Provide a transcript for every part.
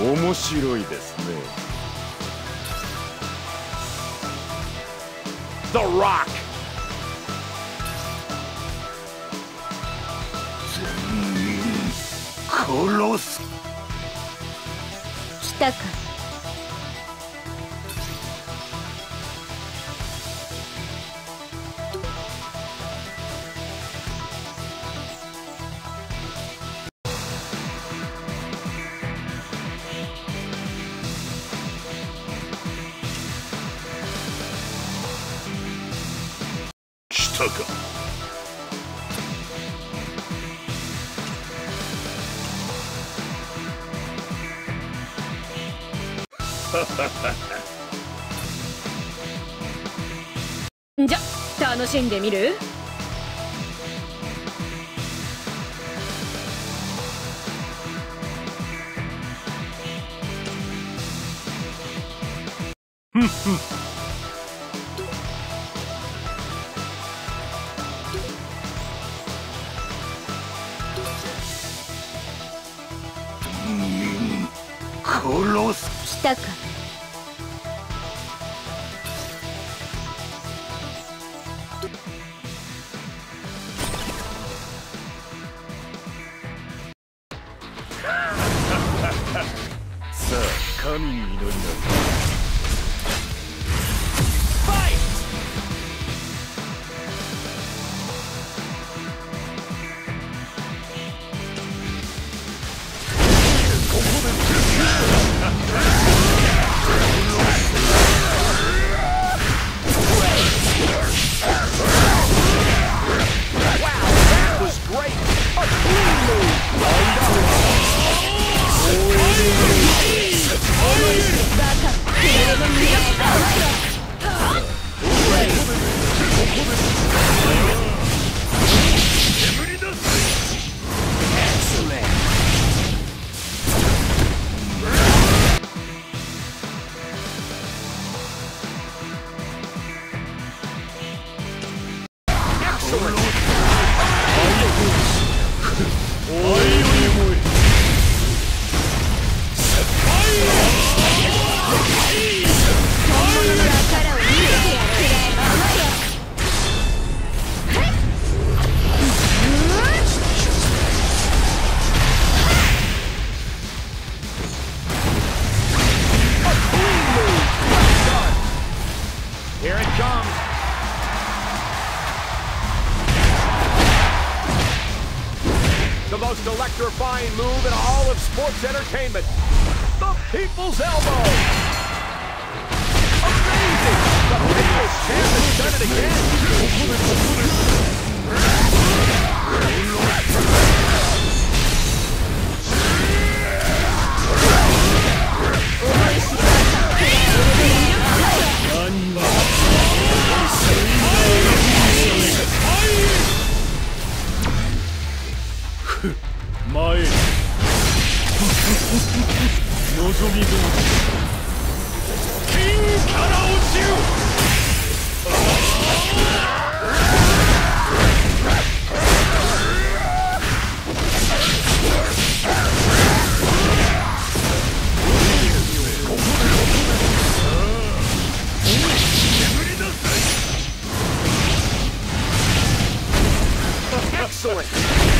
面白いですね。The Rock 全員殺す。来たか。たか。じゃ楽しんでみる？殺す来たか most electrifying move in all of sports entertainment. The People's Elbow! Amazing! The People's Champ has done it again! Excellent!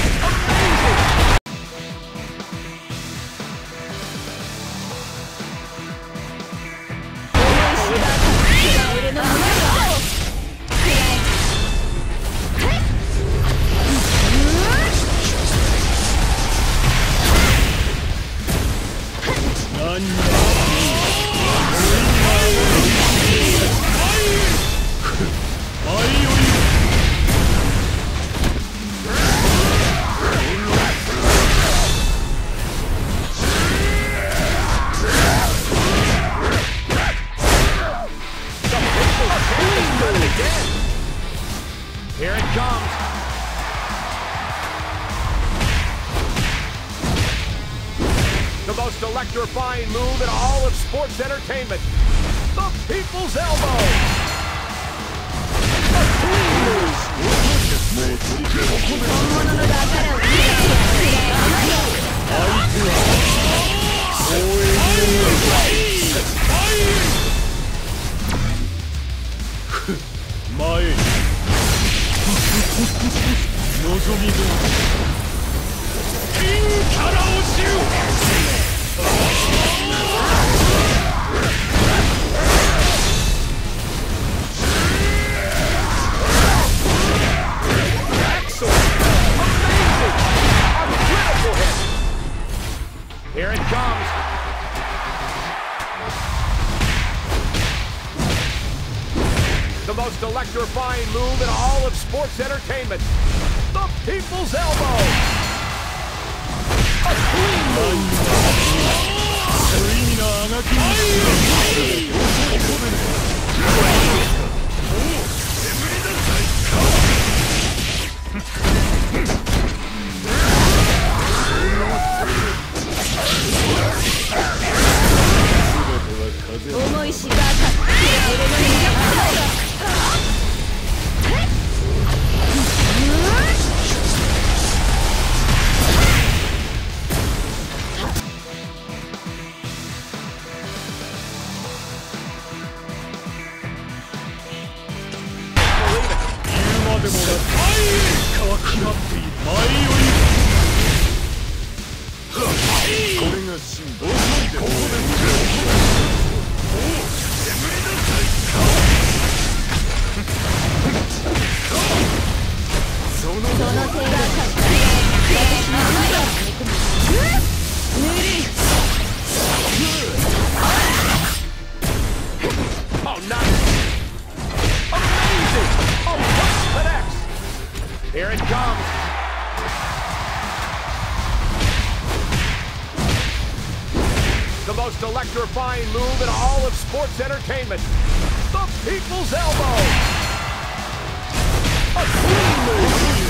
electrifying move in all of sports entertainment. The People's Elbow. A clean move. 本物の宝を食らえ前に望みどおり金から落 electrifying move in all of sports entertainment. The People's Elbow. A clean move. Simba. most electrifying move in all of sports entertainment. The People's Elbow. A clean move.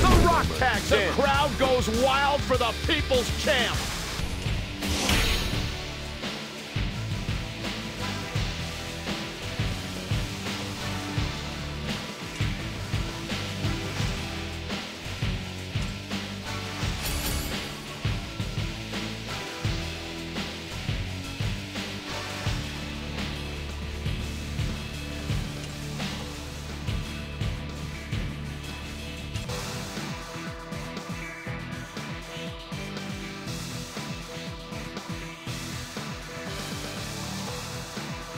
The Rock tags in. The crowd goes wild for the People's Champ.